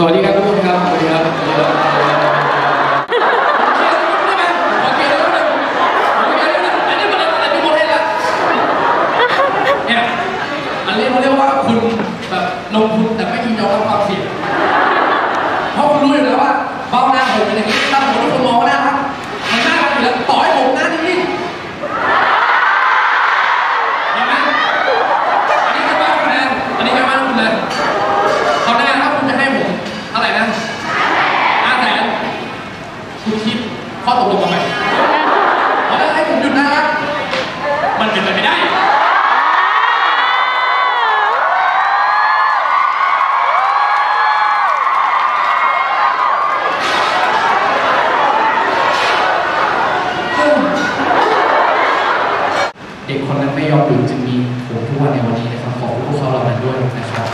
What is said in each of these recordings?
สวัสดีครับทุกคนครับ สวัสดีครับสวัสดีครับเนี่ยอันนี้เขาเรียกว่าคุณแบบลงทุนแต่ไม่ยินยอมรับความเสี่ยง เพราะคุณรู้อยู่แล้วว่าเบ้าหน้าผมเป็นอย่างนี้ถ้าผมทุกคนมองว่าหน้ารักมันน่ารักอยู่แล้วต่อให้ผมหน้านิ่งๆเห็นไหมอันนี้คือบ้านคุณนะอันนี้คือบ้านคุณเลยเขาวหน้าถ้าคุณจะให้ผมเท่าไหร่นะห้าแสนคุณคิดข้อตกลงกันไหมเพราะถ้าให้ผมหยุดน่ารักมันเป็นไปไม่ได้ เด็กคนนั้น ไม่ยอมหยุดจึงมีผมทุกวันในวันนี้นะครับขอบคุณพวกเขาเหล่านั้นด้วยนะครับ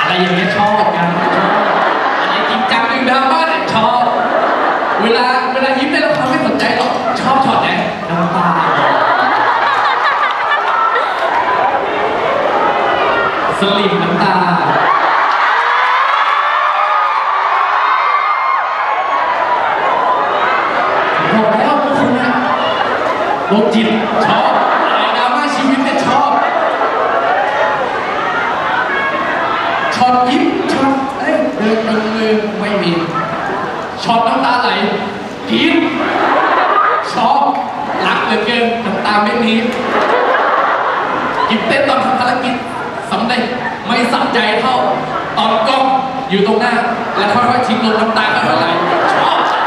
อะไรอย่างเงี้ยชอบกันชอบอะไรจริงจังดึงดราม่านชอบเวลาเวลายิ้มในละครไม่สนใจหรอกชอบช็อตไหนน้ำตาสลิม รคจิตชอบอะไรดราม่าชีวิตเนี่ยชอบช็อตยิ้มช็อตเอ้ยเดินดึงมือไม่มีช็อตน้ำตาไหลกรี๊ดชอบรักเหลือเกินน้ำตาไม่มีกินเต้นตอนทำภารกิจสำเร็จไม่สะใจเท่า ตอนกล้องอยู่ตรงหน้า แล้วค่อยๆทิ้งลงน้ำตาค่อยๆไหลชอบสะ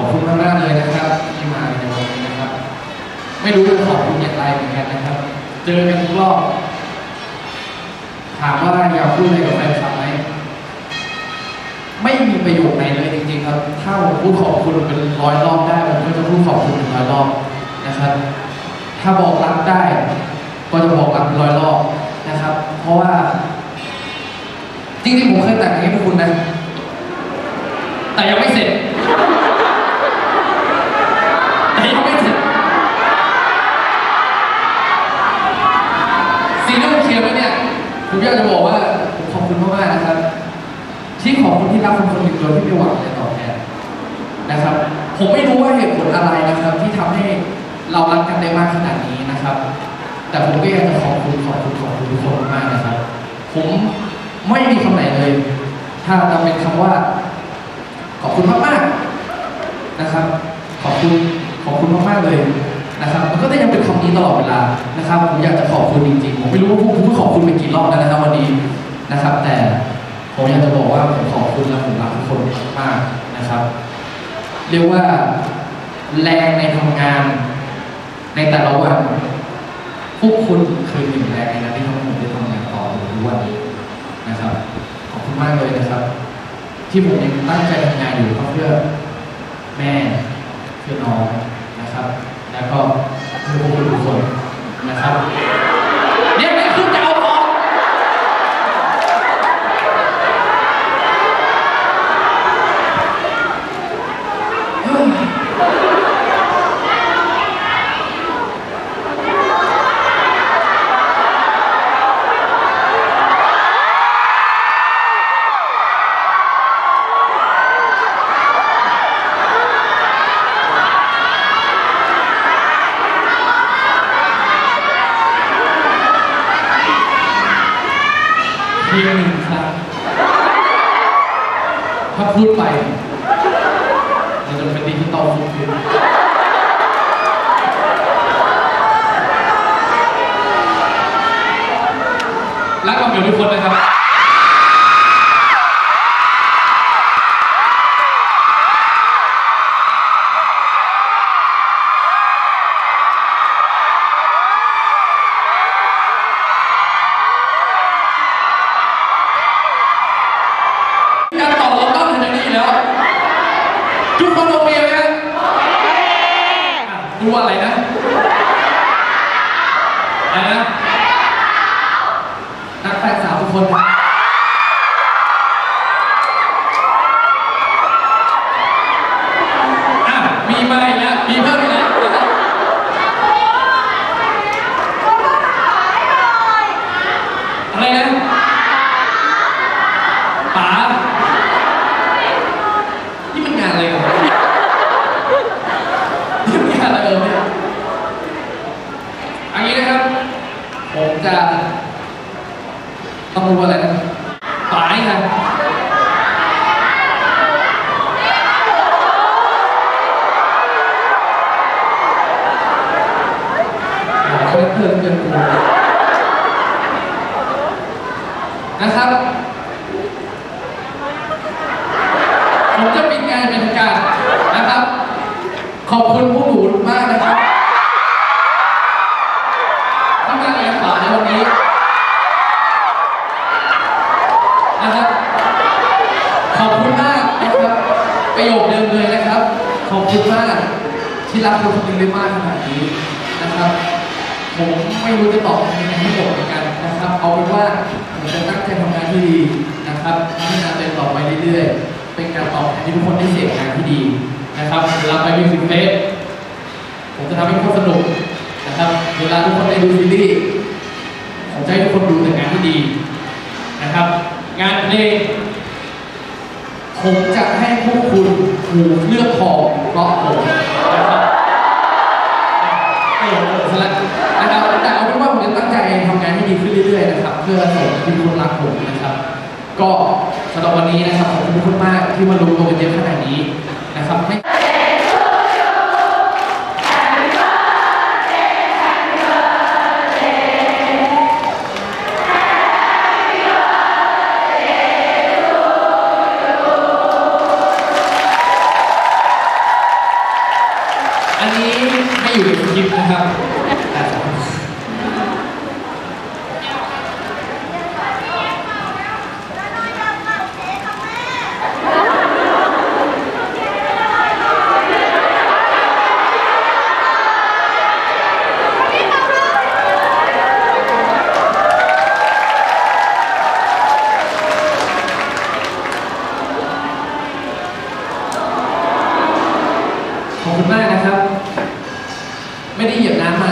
อบคุณมากๆเลยนะครับที่มาในวันนี้นะครับ ไม่รู้จะขอบคุณอย่างไรเหมือนกันนะครับ เจอกันทุกรอบถามว่าอยากพูดอะไรกับแฟนคลับไหมไม่มีประโยชน์ไหนเลยจริงๆครับ ถ้าผมพูดขอบคุณเป็นร้อยรอบได้ผมก็จะพูดขอบคุณเป็นร้อยรอบนะครับ ถ้าบอกรักได้ ก็จะบอกรักร้อยรอบนะครับ เพราะว่า จริงๆผมเคยแต่งงให้พวกคุณนะ แต่ยังไม่เสร็จ แต่ยังไม่เสร็จ ซีรีส์เคลียร์ไว้เนี่ย ผมอยากจะบอกว่าผมขอบคุณมากๆนะครับ ที่ขอบคุณที่รักคนคนหนึ่งโดยที่ไม่หวังอะไรตอบแทนนะครับ ผมไม่รู้ว่าเหตุผลอะไรนะครับ ที่ทำให้เรารักกันได้มากขนาดนี้นะครับ แต่ผมก็อยากจะขอบคุณขอบคุณขอบคุณทุกคนมากๆนะครับ ผมไม่มีคำไหนเลย ถ้าจะเป็นคำว่า ขอบคุณมากๆนะครับ ขอบคุณขอบคุณมากๆเลย นะครับมันก็จะยังเป็นคำนี้ตลอดเวลานะครับผมอยากจะขอบคุณจริงๆผมไม่รู้ว่าพวกคุณขอบคุณไปกี่รอบแล้วนะครับวันนี้นะครับ แต่ผมอยากจะบอกว่าผมขอบคุณและผมรักทุกคนมากนะครับ เรียกว่าแรงในทำงานในแต่ละวันพวกคุณคือหนึ่งแรงในการที่ทำให้ผมได้ทำงานต่อถึงทุกวันนี้นะครับขอบคุณมากเลยนะครับ ที่ผมยังตั้งใจทำงานอยู่ก็เพื่อแม่คือน้องนะครับ แล้วก็คือพวกคุณทุกคนนะครับเนี่ยแม่คุณจะเอาออกเฮ้ย เพียงหนึ่งครั้งถ้าพูดไปมันจะเป็นดิจิตอลฟุตพิ้นรักกับเหมียวทุกคนนะครับ ทุกคนโอเคไหมฮะอะดูอะไรนะอะไรนะนักแฟนสาวทุกคนนะอะมีมาอีกแล้วมีเพิ่มอีกแล้วอะไรนะป๋า นี่มันงานอะไรกันนี่มันงานอะไรเออเนี่ยอันนี้นะครับ ผมจะต้องรู้อะไรนะปลายครับอ๋อเพื่อนเพื่อนเพื่อนกูนะครับผมจะปิดงานเป็นการนะครับ ขอบคุณผู้หนูมากนะครับที่มาเรียนต่อในวันนี้นะครับ ขอบคุณมากนะครับ ประโยคเดิมเลยนะครับ ขอบคุณมากที่รักคนคนหนึงได้มากขนาดนี้นะครับผมไม่รู้จะตอบยังไงให้หมดเหมือนกันนะครับ เอาเป็นว่าผมจะตั้งใจทำงานที่ดีนะครับพัฒนาตัวเองต่อไปเรื่อยๆ เป็นการตอบแทนที่ทุกคนได้เสพงานที่ดีนะครับเวลาไปมิวสิกเฟสผมจะทำให้ทุกคนสนุกนะครับ เวลาทุกคนได้ดูซีรีส์ผมจะให้ทุกคนดูแต่งานที่ดีนะครับ งานเพลง ผมจะให้พวกคุณถูกเลือกขอเพราะผมนะครับเออเออซะแล้วนะครับแต่เอาเป็นว่าผมจะตั้งใจทำงานให้ดีขึ้นเรื่อยๆนะครับ เพื่อส่งที่คนรักผมนะครับ ก็สำหรับวันนี้นะครับขอบคุณทุกคนมากที่มารู้ตัวกันเยอะขนาดนี้นะครับไม่อันนี้ไม่อยู่ในสคริปต์นะครับ คุณมากนะครับ ไม่ได้เหยียบน้ำมา